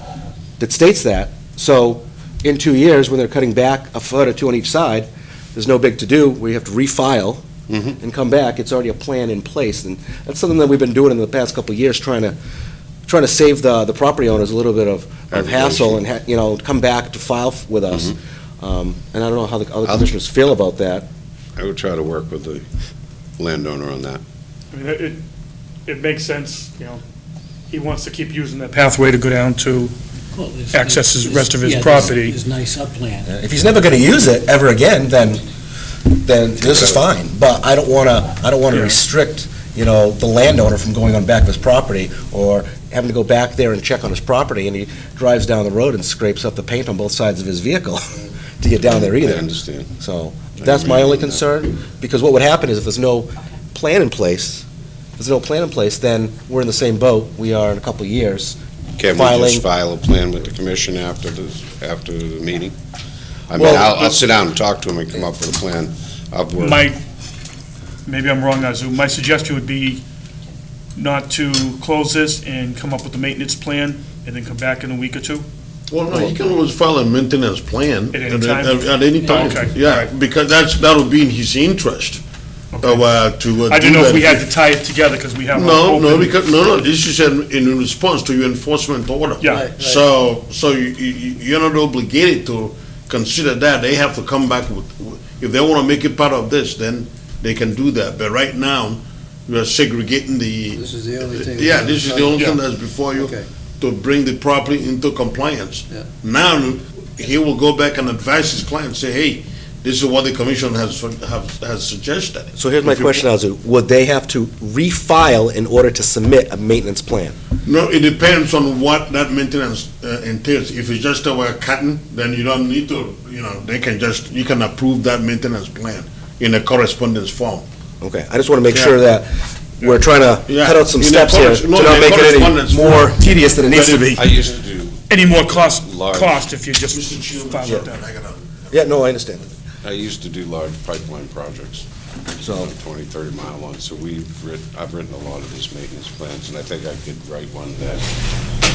that states that. So in two years, when they're cutting back a foot or two on each side, there's no big to-do, we have to refile Mhm. and come back, it's already a plan in place. And that's something that we've been doing in the past couple of years, trying to, trying to save the, the property owners a little bit of of hassle and, ha- you know, come back to file f- with us. Um, And I don't know how the other I'll- commissioners feel about that. I would try to work with the landowner on that. I mean, it, it- it makes sense, you know, he wants to keep using that pathway to go down to, Well, there's- Access the rest of his yeah, there's- property. There's nice upland. If he's never gonna use it ever again, then, then this is fine. But I don't wanna, I don't wanna Yeah. restrict, you know, the landowner from going on back of his property, or having to go back there and check on his property, and he drives down the road and scrapes up the paint on both sides of his vehicle to get down there either. I either. understand. So, that's my only concern, because what would happen is if there's no plan in place, if there's no plan in place, then we're in the same boat we are in a couple of years. Can we Filing- just file a plan with the commission after the, after the meeting? I mean, Well, I'll, I'll sit down and talk to him and come up with a plan of work. my, maybe I'm wrong, Azu, my suggestion would be not to close this and come up with a maintenance plan, and then come back in a week or two? Well, no, he can always file a maintenance plan. At any time? At at any time, Okay, yeah, because that's, that'll be in his interest, Okay. uh, to. uh, I didn't know if that. we had to tie it together, because we have. an No, no, open- because, no, no, this is in, in response to your enforcement order. Yeah. Right, right. So, so you, you, you're not obligated to consider that, they have to come back with, if they wanna make it part of this, then they can do that, but right now, we are segregating the. This is the only thing. Yeah, this is the only thing that's before you, Okay. to bring the property into compliance. Yeah. Now, he will go back and advise his client, say, hey, this is what the commission has, have, has suggested. So here's my If you- question, Azu. Would they have to refile in order to submit a maintenance plan? No, it depends on what that maintenance uh, entails. If it's just a cutting, then you don't need to, you know, they can just, you can approve that maintenance plan in a correspondence form. Okay, I just want to make sure that we're trying to Yeah. cut out some In steps here corres- to no, not in make it any correspondence more tedious than it needs to be. I used to do, Any more cost, Large. cost if you just file it down. Yeah, no, I understand. I used to do large pipeline projects, So, 20, 30 mile ones, so we've written, I've written a lot of these maintenance plans, and I think I could write one that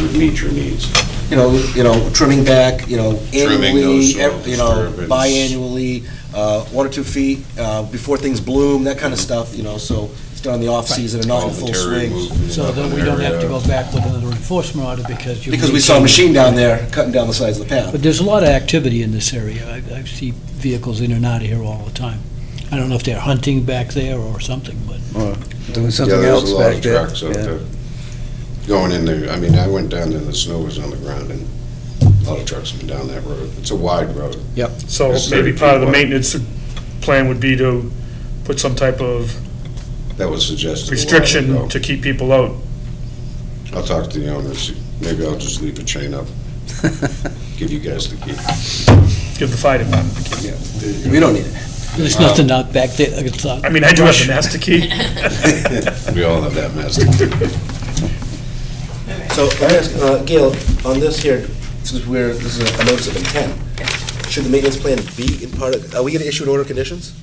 would meet your needs. you know, you know, trimming back, you know, Trimming those annually, ev- you know, disturbance. biannually, uh, one or two feet, uh, before things bloom, that kind of stuff, you know, so it's done in the off-season and not in full swing. So of then we don't have to go back with another enforcement order because you. Because we saw a machine down there cutting down the sides of the path. But there's a lot of activity in this area. I, I see vehicles in and out of here all the time. I don't know if they're hunting back there or something, but. Doing something Yeah, something there's else a lot back of there. trucks out Yeah. there going in there. I mean, I went down there, the snow was on the ground, and a lot of trucks have been down that road. It's a wide road. Yep. So It's maybe 30 part of the feet wide. maintenance plan would be to put some type of That was suggested a while restriction to keep people out. I'll talk to the owners. Maybe I'll just leave a chain up, give you guys the key. Give the fire department the key. We don't need it. There's nothing out back there. It's, uh, I mean, I do have the master key. We all have that mess. So, I ask, uh, Gail, on this here, since we're, this is a notice of intent, should the maintenance plan be in part of, are we going to issue an order of conditions?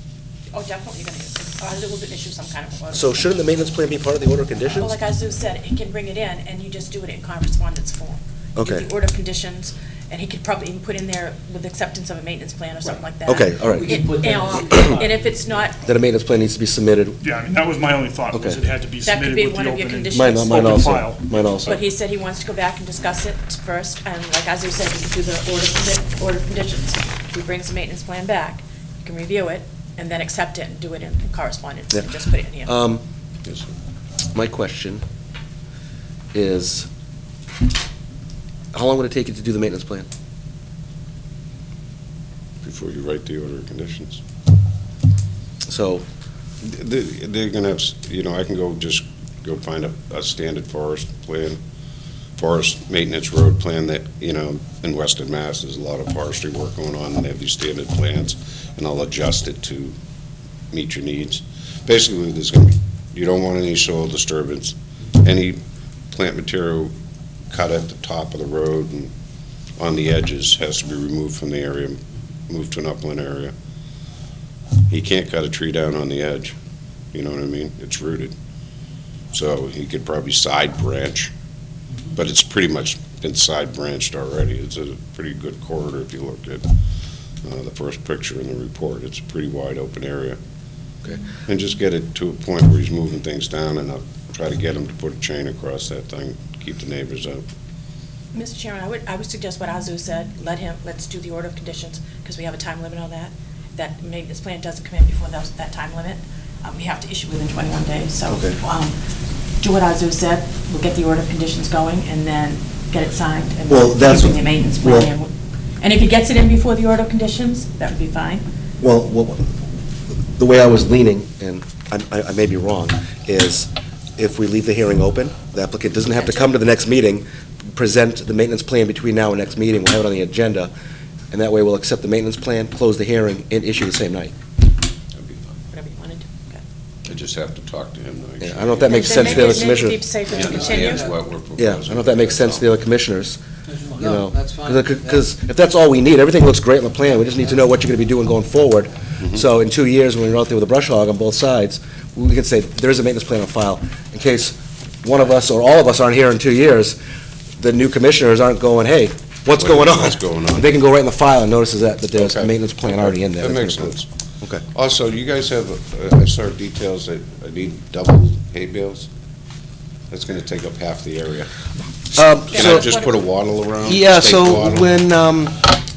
Oh, definitely gonna uh, will issue some kind of order. So shouldn't the maintenance plan be part of the order of Well, conditions? like Azu said, he can bring it in, and you just do it in correspondence form. Do Okay. The order of conditions, and he could probably even put in there with acceptance of a maintenance plan or something like that. Okay, all right. We can put that And on. and if it's not, Then a maintenance plan needs to be submitted. Yeah, I mean, that was my only thought, was Okay. it had to be That could submitted be with the one of your open. conditions. Mine, mine Open also, file. mine also. but he said he wants to go back and discuss it first, and like Azu said, he can do the order, condi- order of conditions. If he brings the maintenance plan back, you can review it, and then accept it and do it in correspondence, and Yeah. just put it in here. Um, my question is, how long would it take you to do the maintenance plan? Before you write the order of conditions. So, They- They're gonna have, you know, I can go, just go find a, a standard forest plan, forest maintenance road plan that, you know, in Western Mass, there's a lot of forestry work going on, and they have these standard plans, and I'll adjust it to meet your needs. Basically, there's gonna be, you don't want any soil disturbance, any plant material cut at the top of the road and on the edges has to be removed from the area, moved to an upland area. He can't cut a tree down on the edge, you know what I mean? It's rooted. So he could probably side branch, but it's pretty much been side branched already. It's a pretty good corridor if you look at uh, the first picture in the report. It's a pretty wide open area. Okay. And just get it to a point where he's moving things down and I'll try to get him to put a chain across that thing, keep the neighbors out. Mr. Chairman, I would, I would suggest what Azu said, let him, let's do the order of conditions, because we have a time limit on that. That maintenance plan doesn't come in before those, that time limit. Um, we have to issue within twenty-one days, so, Okay. um, do what Azu said, we'll get the order of conditions going, and then get it signed, and Well, then that's bring the maintenance well- plan in. And if he gets it in before the order of conditions, that would be fine. well, well, the way I was leaning, and I, I I may be wrong, is if we leave the hearing open, the applicant doesn't have to come to the next meeting, present the maintenance plan between now and next meeting, we'll have it on the agenda, and that way we'll accept the maintenance plan, close the hearing, and issue the same night. That'd be fine. Whatever you want to do. I just have to talk to him. to make Yeah, I don't know if that makes sense to the other maybe- maybe commissioners. be safer He continue. understands what we're proposing. Yeah, I don't know if that makes sense to the other commissioners, you No, know. that's fine. Because if that's all we need, everything looks great on the plan, we just need to know what you're gonna be doing going forward. Mm-hmm. So in two years, when you're out there with a brush hog on both sides, we can say, there is a maintenance plan on file, in case one of us or all of us aren't here in two years, the new commissioners aren't going, hey, what's What- going on? what's going on? They can go right in the file and notice that, that there's a Okay. maintenance plan already in there. That that's makes been sense. Okay. Also, you guys have, uh, I saw details that I need double hay bales. That's gonna take up half the area. Um, Can so- I just put a wattle around? Yeah, Stake so wattle? when, um,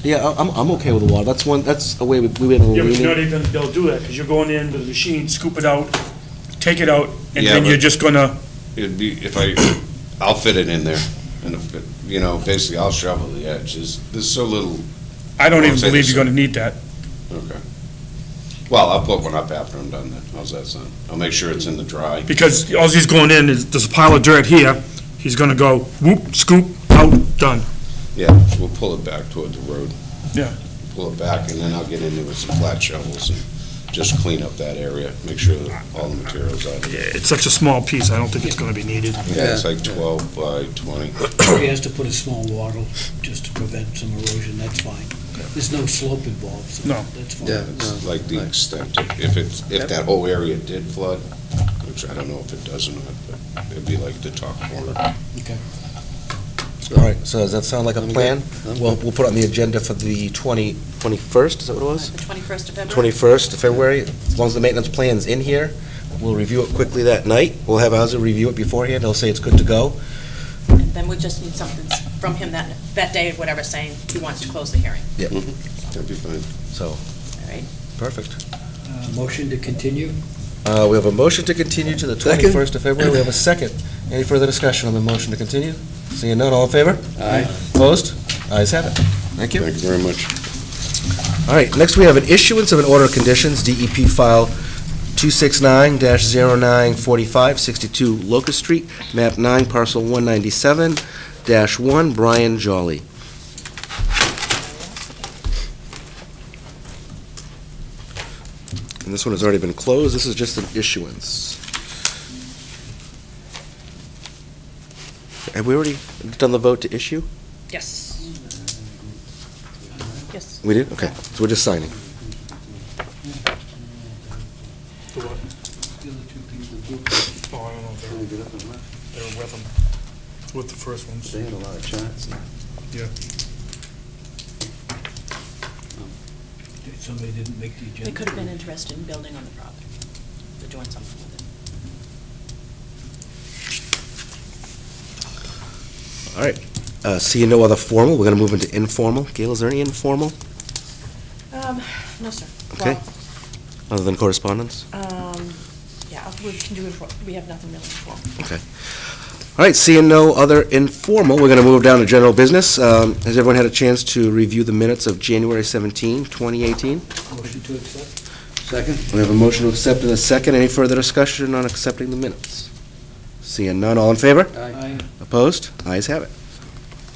yeah, I- I'm, I'm okay with the water, that's one, that's a way we, we went a Yeah, but you're not lenient. even gonna be able to do that, because you're going in with a machine, scoop it out, take it out, and Yeah, then you're but- just gonna, It'd be, if I, I'll fit it in there, and, if it- you know, basically, I'll shovel the edge. There's, there's so little, I don't Well, even say believe this- you're gonna need that. okay. Well, I'll put one up after I'm done then. How's that sound? I'll make sure it's in the dry. Because all he's going in is, there's a pile of dirt here, he's gonna go whoop, scoop, out, done. Yeah, we'll pull it back toward the road. Yeah. Pull it back, and then I'll get into it with some flat shovels and just clean up that area, make sure that all the material's out. Yeah, It's such a small piece, I don't think it's gonna be needed. Yeah, it's like twelve by twenty. He has to put a small wattle just to prevent some erosion, that's fine. There's no slope involved, so No. that's fine. Yeah. It's like the extent, of- if it's, if that whole area did flood, which I don't know if it does or not, but it'd be like the top corner. All right, so does that sound like a I'm plan? Well, we'll put it on the agenda for the 20, 21st, is that what it was? The twenty-first of February. 21st of February, as long as the maintenance plan's in here, we'll review it quickly that night. We'll have Azza review it beforehand, he'll say it's good to go. And then we just need something from him that, that day, whatever, saying he wants to close the hearing, Yeah, That'd be fine. So, all right? perfect. Uh, Motion to continue? Uh, We have a motion to continue to the Second. 21st of February. We have a second. Any further discussion on the motion to continue? Seeing none, all in favor? Aye. Opposed? Ayes have it. Thank you. Thank you very much. All right, next we have an issuance of an order of conditions, DEP file 269-0945, 62 Locust Street, map 9, parcel 197-1, Brian Jolly. And this one has already been closed, this is just an issuance. Have we already done the vote to issue? Yes. Yes. We did? Okay, so we're just signing. Oh, I don't know. They're with them, with the first ones. They had a lot of chats. Yeah. Um, Somebody didn't make the agenda. They could have been interested in building on the property, the joint something. All right. Uh, Seeing no other formal, we're going to move into informal. Gail, is there any informal, Um, no, sir. Okay. Other than correspondence? Um, yeah, we can do, it. we have nothing really for. Okay. All right, seeing no other informal, we're going to move down to general business. Um, Has everyone had a chance to review the minutes of January 17, 2018? Motion to accept? Second? We have a motion to accept in a second. Any further discussion on accepting the minutes? Seeing none, all in favor? Aye. Opposed? Ayes have it.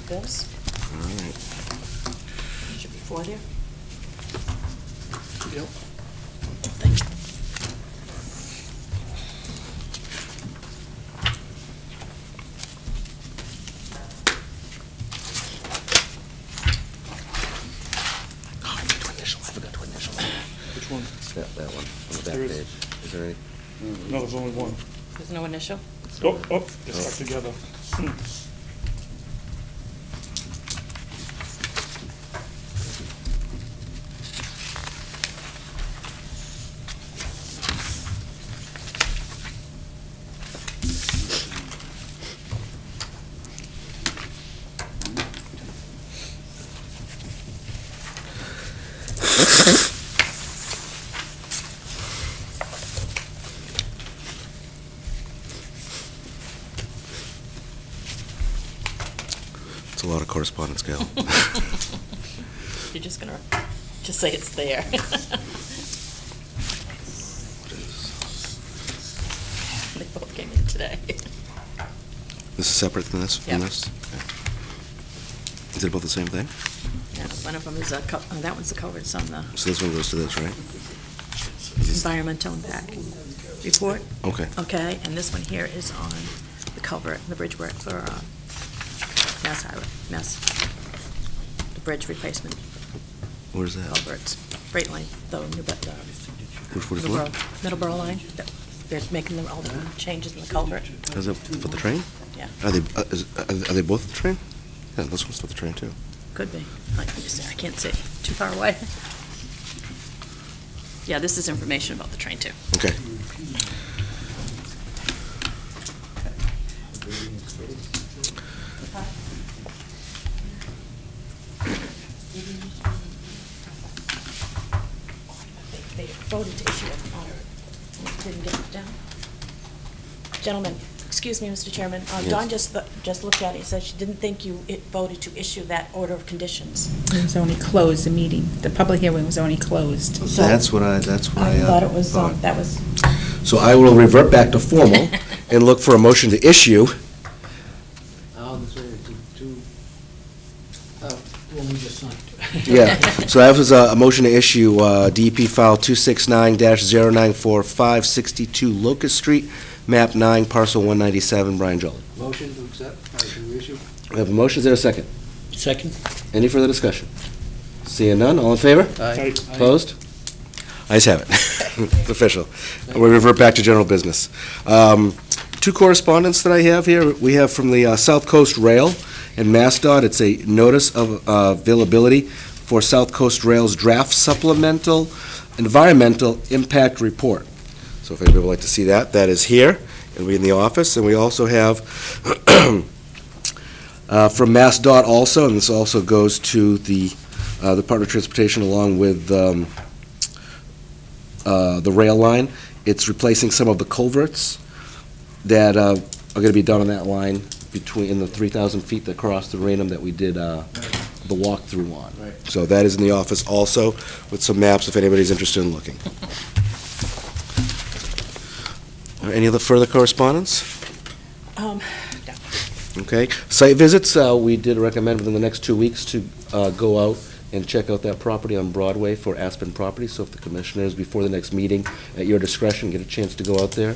Bills? All right. Should be four there. Yep. Thank you. Oh, I forgot to initial, I forgot to initial. Which one? That, that one, on the back There is- page. Is there any? No, there's only one. There's no initial? Oh, oh, they're stuck together. Hmm. It's a lot of correspondence, Gail. You're just gonna, just say it's there. They both came in today. This is separate than this, from Yeah. this? Okay. Is it both the same thing? Yeah, One of them is a, cul- oh, that one's the culverts on the So this one goes to this, right? environmental impact report. Okay. Okay, and this one here is on the culvert, the bridge work for uh, Mass Highway, Mass, the bridge replacement Where's that? culverts, Freight line, the New, Bed- uh, Which one is Middleborough, what? Middleborough line. Th- They're making them all the changes in the culvert. Is it for the train? Yeah. Are they, uh, is, are are they both the train? Yeah, this one's for the train, too. Could be. I can just- I can't see, too far away. Yeah, this is information about the train, too. Okay. They voted to issue it, um, didn't get it down. Gentlemen, excuse me, Mr. Chairman, uh, Yes. Dawn just, just looked at it, said she didn't think you it voted to issue that order of conditions. It was only closed, the meeting, the public hearing was only closed. That's what I, that's what I. I uh, thought it was, thought. um, that was, So I will revert back to formal and look for a motion to issue. Oh, that's right, two, two, The one we just signed. Yeah, so that was a, a motion to issue, uh, DEP file two six nine 945 62 Locust Street, map nine, parcel one ninety-seven, Brian Jolly. motion to accept, motion to issue? We have a motion, is there a second? Second? Any further discussion? Seeing none, all in favor? Aye. Opposed? Ayes have it. It's official. And we revert back to general business. Um, Two correspondence that I have here, we have from the uh, South Coast Rail and MassDOT, it's a notice of uh, availability for South Coast Rail's draft supplemental environmental impact report. So if anybody would like to see that, that is here, it'll be in the office, and we also have uh, from MassDOT also, and this also goes to the uh, Department of Transportation along with um, uh, the rail line. It's replacing some of the culverts that uh, are going to be done on that line between, in the 3,000 feet that cross the Raynham that we did uh, the walkthrough on. Right. So that is in the office also, with some maps if anybody's interested in looking. Any other further correspondence? Um, no. Okay. Site visits, uh, we did recommend within the next two weeks to uh, go out and check out that property on Broadway for Aspen Property. So if the commissioners, before the next meeting, at your discretion, get a chance to go out there.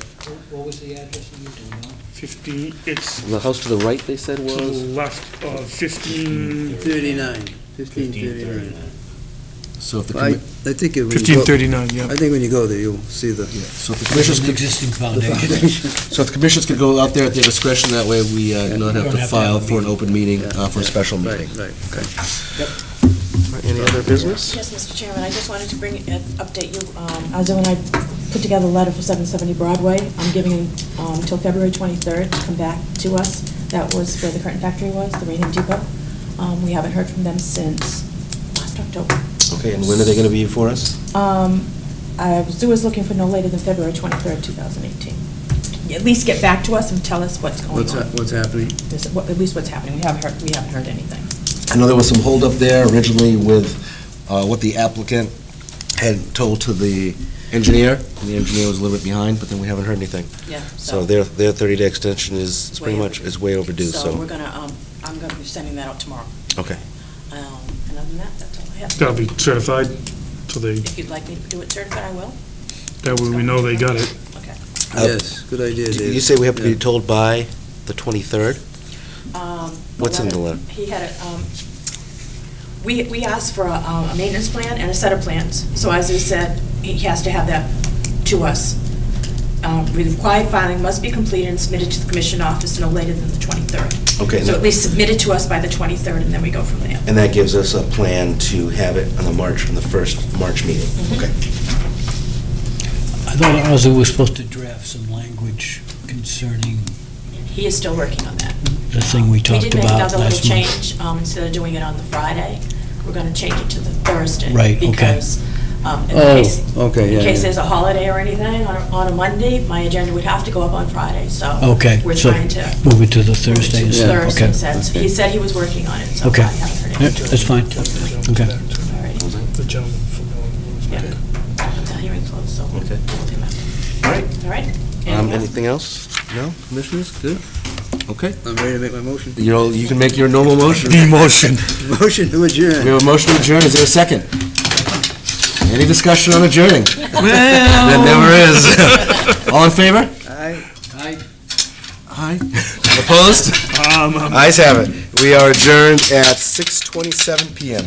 What was the address you 15, it's... The house to the right, they said, was? To the left of 15... 39. 1539. So if the, I, I commi- think when you go, 1539, yeah. I think when you go there, you'll see the. so if the There's commissioners an could, existing the foundation. foundation. so if the commissioners could go out there at their discretion, that way we uh, do not have to have to file have for an open meeting, Yeah, uh, for a special Right, meeting. right, okay. Any other business? Yes, Mr. Chairman, I just wanted to bring, uh, update you. Um, Azu and I put together a letter for 770 Broadway. I'm giving him um, until February 23rd to come back to us. That was where the current factory was, the Raynham Depot. Um, We haven't heard from them since last October. Okay, and when are they gonna be for us? Um, I was was looking for no later than February 23rd, 2018. At least get back to us and tell us what's going What's, on. hap- what's happening? This- what- At least what's happening. We haven't heard, we haven't heard anything. I know there was some holdup there originally with uh, what the applicant had told to the engineer. The engineer was a little bit behind, but then we haven't heard anything. Yeah, So their, their 30-day extension is is pretty Way much, overdue. is way overdue, So we're so. gonna, um, I'm gonna be sending that out tomorrow. Okay. Um, And other than that, that's all I. That'll be certified, so they, If you'd like me to do it certified, I will. that way we know they got it. Okay. Uh, Yes, good idea, Did Dave. you say we have to be Yeah. told by the 23rd? Um, What's in the letter? He had a, um, we, we asked for a, um, a maintenance plan and a set of plans. So as I said, he has to have that to us. Um, Required filing must be completed and submitted to the commission office no later than the 23rd. Okay, So at least submit it to us by the 23rd, and then we go from there. And that gives us a plan to have it on the March, on the first March meeting. Mhm. Okay. I thought Azu was supposed to draft some language concerning He is still working on that. the thing we talked about last month. We did make another little change, um, instead of doing it on the Friday, we're gonna change it to the Thursday. Right, okay. Because, um, in Oh, case, okay, yeah, in case yeah. there's a holiday or anything on, a- on a Monday, my agenda would have to go up on Friday, so. Okay, We're so trying to. move it to the move it Thursday the instead, Thursday okay. instead. He said he was working on it, so I Okay. haven't heard Yeah, anything. That's fine, okay. All right, The gentleman from yeah. The hearing closed, so. Okay. we'll do that. All right. All right? Um, Anything else? No, commissioners? Good? Okay. I'm ready to make my motion. You know, you can make your normal motion. The motion. Motion to We adjourn. have a motion to adjourn, is there a second? Any discussion on adjourning? There never is. All in favor? Aye. Aye. Aye. Opposed? Um, um, Ayes have it. We are adjourned at 6:27 PM.